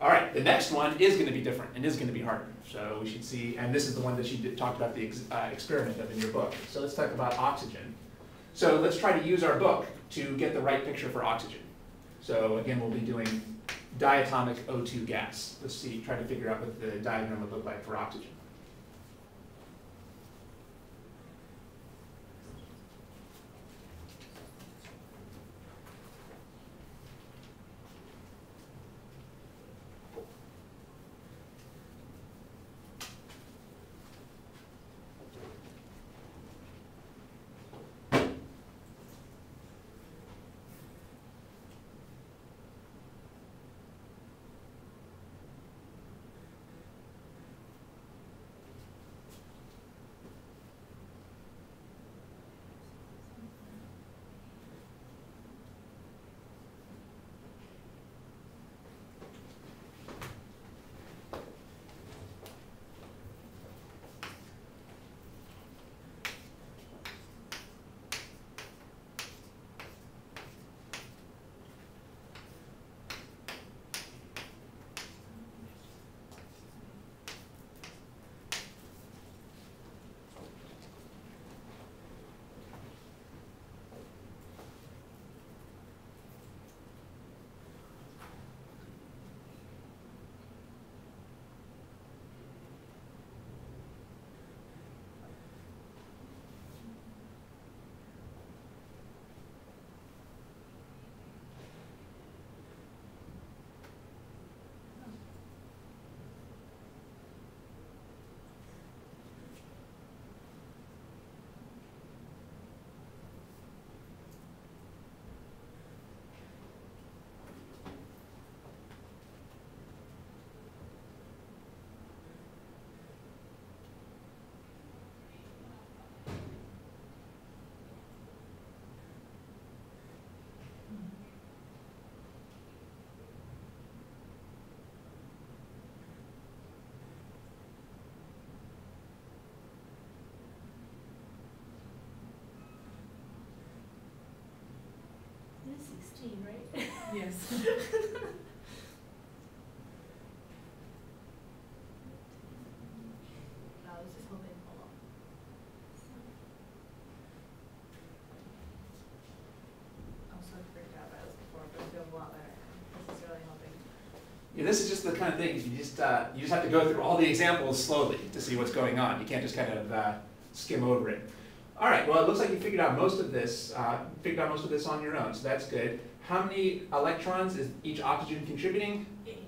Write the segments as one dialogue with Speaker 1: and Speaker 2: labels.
Speaker 1: All right, the next one is going to be different and is going to be harder. So we should see, and this is the one that you did, talked about the ex, uh, experiment of in your book. So let's talk about oxygen. So let's try to use our book to get the right picture for oxygen. So again, we'll be doing diatomic O2 gas. Let's see, try to figure out what the diagram would look like for oxygen.
Speaker 2: It is sixteen, right?
Speaker 3: Yes.
Speaker 2: I was just hoping, hold on.
Speaker 3: I was so freaked out by this before, but I feel a lot better. This is really helping.
Speaker 1: Yeah, this is just the kind of thing, you just, uh, you just have to go through all the examples slowly to see what's going on. You can't just kind of uh, skim over it. All right, well, it looks like you figured out most of this, uh, figured out most of this on your own, so that's good. How many electrons is each oxygen contributing?
Speaker 2: Eight.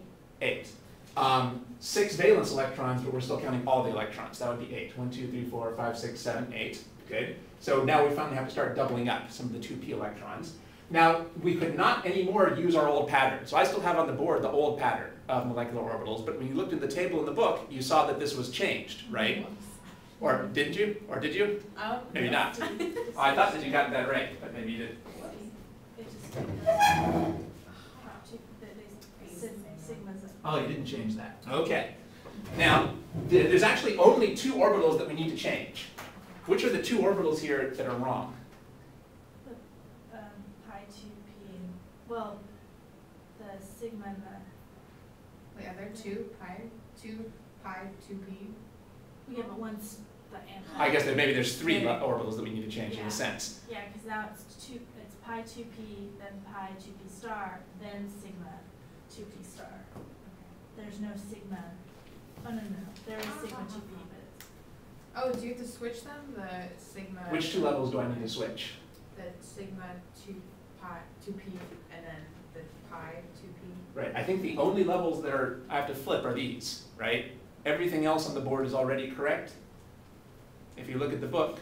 Speaker 1: Eight. Um, six valence electrons, but we're still counting all the electrons. That would be eight. One, two, three, four, five, six, seven, eight. Good. So now we finally have to start doubling up some of the 2p electrons. Now, we could not anymore use our old pattern. So I still have on the board the old pattern of molecular orbitals, but when you looked in the table in the book, you saw that this was changed, right? Or didn't you? Or did you?
Speaker 2: Oh.
Speaker 1: Maybe
Speaker 2: no.
Speaker 1: not. Oh, I thought that you got that right, but maybe you didn't.
Speaker 2: It just, uh, two- the- they- sig- sigmas.
Speaker 1: Oh, you didn't change that. Okay. Now, th- there's actually only two orbitals that we need to change. Which are the two orbitals here that are wrong?
Speaker 2: Um, pi two p, well, the sigma and the,
Speaker 3: Wait, are there two pi, two pi, two p?
Speaker 2: yeah, but one's the anti.
Speaker 1: I guess that maybe there's three lo- orbitals that we need to change in a sense.
Speaker 2: Yeah, cause now it's two, it's pi two p, then pi two p star, then sigma two p star. There's no sigma, oh, no, no, no, there is sigma two p, but it's,
Speaker 3: Oh, do you have to switch them? The sigma.
Speaker 1: Which two levels do I need to switch?
Speaker 3: The sigma two pi, two p, and then the pi two p.
Speaker 1: Right, I think the only levels that are, I have to flip are these, right? Everything else on the board is already correct. If you look at the book,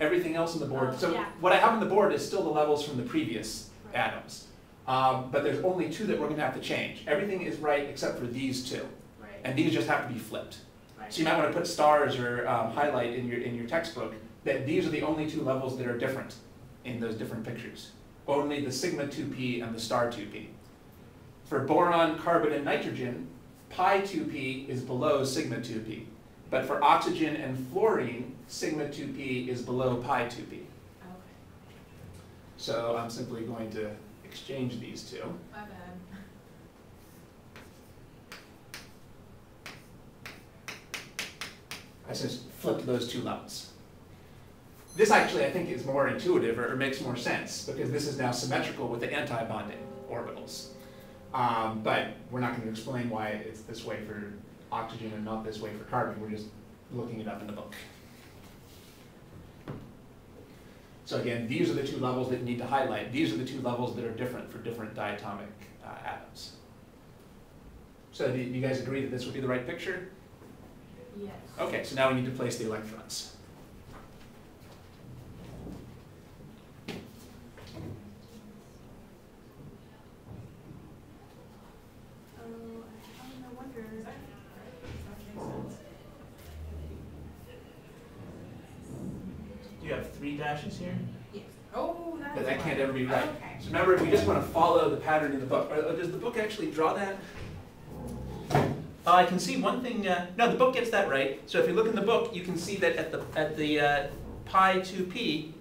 Speaker 1: everything else on the board,
Speaker 2: Oh,
Speaker 1: so
Speaker 2: yeah.
Speaker 1: what I have on the board is still the levels from the previous
Speaker 2: Right.
Speaker 1: atoms. Um, but there's only two that we're gonna have to change. Everything is right except for these two,
Speaker 2: right,
Speaker 1: and these just have to be flipped.
Speaker 2: right.
Speaker 1: So you might wanna put stars or um, highlight in your, in your textbook that these are the only two levels that are different in those different pictures. Only the sigma 2p and the star 2p. For boron, carbon, and nitrogen, pi 2p is below sigma 2p. But for oxygen and fluorine, sigma 2p is below pi 2p.
Speaker 2: Okay.
Speaker 1: So I'm simply going to exchange these two.
Speaker 3: My bad.
Speaker 1: I just flipped those two levels. This actually, I think, is more intuitive or, or makes more sense because this is now symmetrical with the antibonding orbitals. Um, but we're not going to explain why it's this way for oxygen and not this way for carbon. We're just looking it up in the book. So again, these are the two levels that you need to highlight. These are the two levels that are different for different diatomic uh, atoms. So do you guys agree that this would be the right picture?
Speaker 2: Yes.
Speaker 1: Okay, so now we need to place the electrons.
Speaker 2: Oh, I, no wonder.
Speaker 3: Is that, right? Does that make sense?
Speaker 1: You have three dashes here?
Speaker 3: Yes. Oh, that's
Speaker 1: But that can't ever be right.
Speaker 3: Okay.
Speaker 1: So remember, we just want to follow the pattern in the book. Or, or does the book actually draw that? Uh, I can see one thing, uh, no, the book gets that right. So if you look in the book, you can see that at the, at the uh, pi 2p,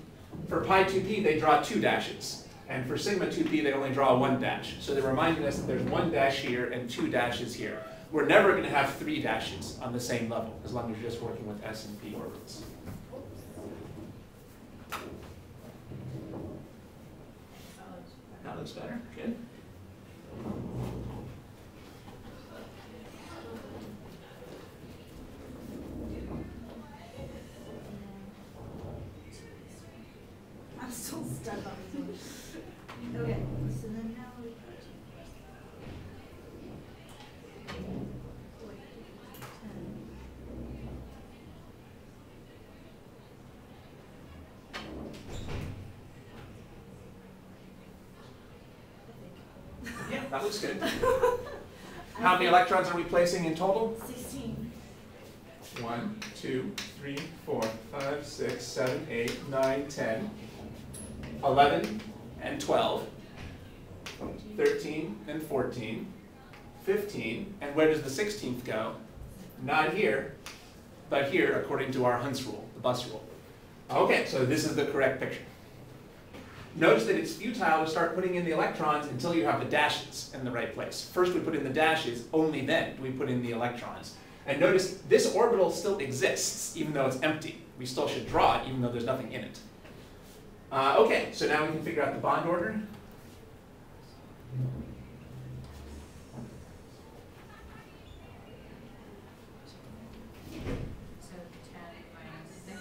Speaker 1: for pi 2p, they draw two dashes. And for sigma 2p, they only draw one dash. So they're reminding us that there's one dash here and two dashes here. We're never going to have three dashes on the same level, as long as you're just working with s and p orbitals. That looks better, good.
Speaker 2: I'm still stuck on this one. Okay, so then now we go to. Wait, ten. I think.
Speaker 1: Yeah, that looks good. How many electrons are we placing in total?
Speaker 2: Sixteen.
Speaker 1: One, two, three, four, five, six, seven, eight, nine, ten, eleven, and twelve, thirteen, and fourteen, fifteen, and where does the sixteenth go? Not here, but here, according to our Hund's rule, the bus rule. Okay, so this is the correct picture. Notice that it's futile to start putting in the electrons until you have the dashes in the right place. First we put in the dashes, only then do we put in the electrons. And notice this orbital still exists, even though it's empty. We still should draw it, even though there's nothing in it. Uh, okay, so now we can figure out the bond order.
Speaker 3: So ten minus six.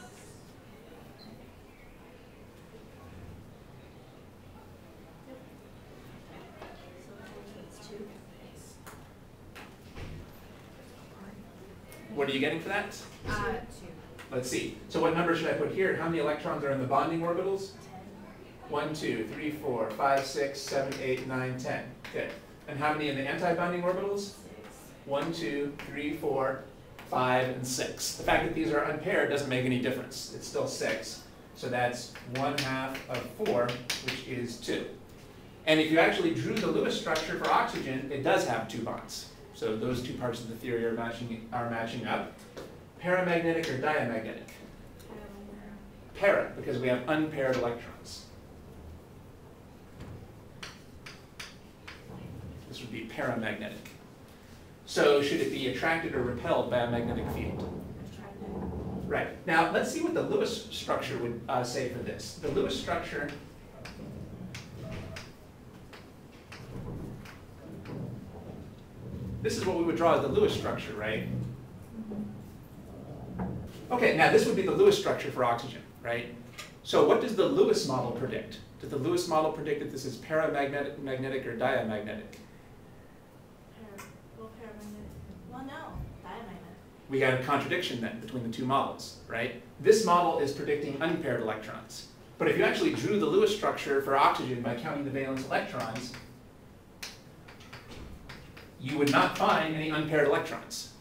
Speaker 2: So that's two.
Speaker 1: What are you getting for that?
Speaker 3: Uh, two.
Speaker 1: Let's see. So what number should I put here? How many electrons are in the bonding orbitals? One, two, three, four, five, six, seven, eight, nine, ten. Good. And how many in the anti-bonding orbitals?
Speaker 2: Six.
Speaker 1: One, two, three, four, five, and six. The fact that these are unpaired doesn't make any difference. It's still six. So that's one half of four, which is two. And if you actually drew the Lewis structure for oxygen, it does have two bonds. So those two parts of the theory are matching, are matching up. Paramagnetic or diamagnetic? Para, because we have unpaired electrons. This would be paramagnetic. So should it be attracted or repelled by a magnetic field?
Speaker 2: Attracted.
Speaker 1: Right. Now, let's see what the Lewis structure would uh, say for this. The Lewis structure This is what we would draw as the Lewis structure, right? Okay, now this would be the Lewis structure for oxygen, right? So what does the Lewis model predict? Does the Lewis model predict that this is paramagnetic magnetic or diamagnetic?
Speaker 2: Para, well, paramagnetic. Well, no, diamagnetic.
Speaker 1: We got a contradiction then between the two models, right? This model is predicting unpaired electrons. But if you actually drew the Lewis structure for oxygen by counting the valence electrons, you would not find any unpaired electrons.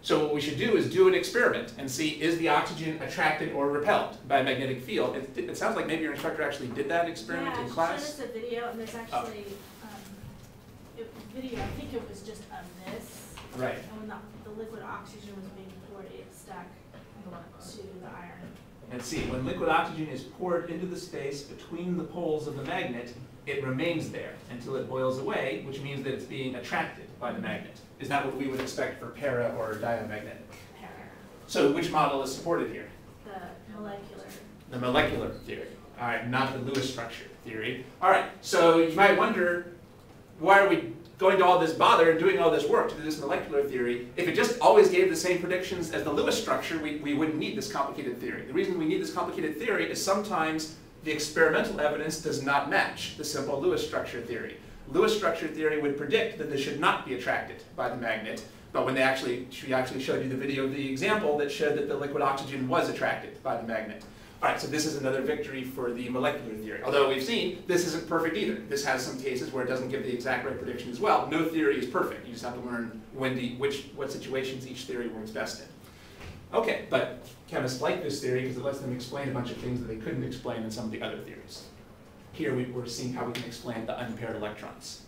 Speaker 1: So what we should do is do an experiment and see is the oxygen attracted or repelled by a magnetic field. It, it sounds like maybe your instructor actually did that experiment
Speaker 2: yeah,
Speaker 1: in class.
Speaker 2: showed us a video, and there's actually, um, it, video, I think it was just of this.
Speaker 1: Right.
Speaker 2: And when the, the liquid oxygen was being poured, it stuck to the iron.
Speaker 1: Let's see, when liquid oxygen is poured into the space between the poles of the magnet, it remains there until it boils away, which means that it's being attracted by the magnet. Is that what we would expect for para or diamagnetic?
Speaker 2: Para,
Speaker 1: So which model is supported here?
Speaker 2: the molecular.
Speaker 1: The molecular theory. All right, not the Lewis structure theory. All right, so you might wonder, why are we going to all this bother and doing all this work to do this molecular theory? If it just always gave the same predictions as the Lewis structure, we, we wouldn't need this complicated theory. The reason we need this complicated theory is sometimes the experimental evidence does not match the simple Lewis structure theory. Lewis structure theory would predict that this should not be attracted by the magnet, but when they actually, she actually showed you the video of the example that showed that the liquid oxygen was attracted by the magnet. All right, so this is another victory for the molecular theory. Although we've seen this isn't perfect either. This has some cases where it doesn't give the exact right prediction as well. No theory is perfect. You just have to learn when the, which, what situations each theory works best in. Okay, but chemists like this theory because it lets them explain a bunch of things that they couldn't explain in some of the other theories. Here we, we're seeing how we can explain the unpaired electrons.